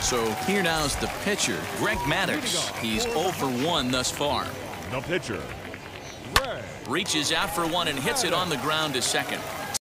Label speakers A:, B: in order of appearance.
A: So here now is the pitcher, Greg Maddux. He's 0 for 1 thus far.
B: The pitcher,
A: Reaches out for one and hits it on the ground to second.